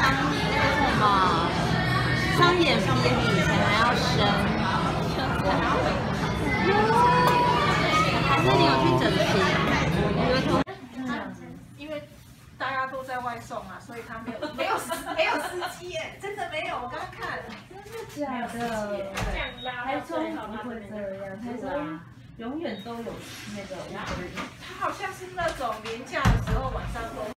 为什么双眼皮比以前还要深还是你有去整形因为大家都在外送啊所以他没有没有没有司机耶真的没有我刚刚看真的假的还有中国会这样子啊永远都有那个他好像是那种廉价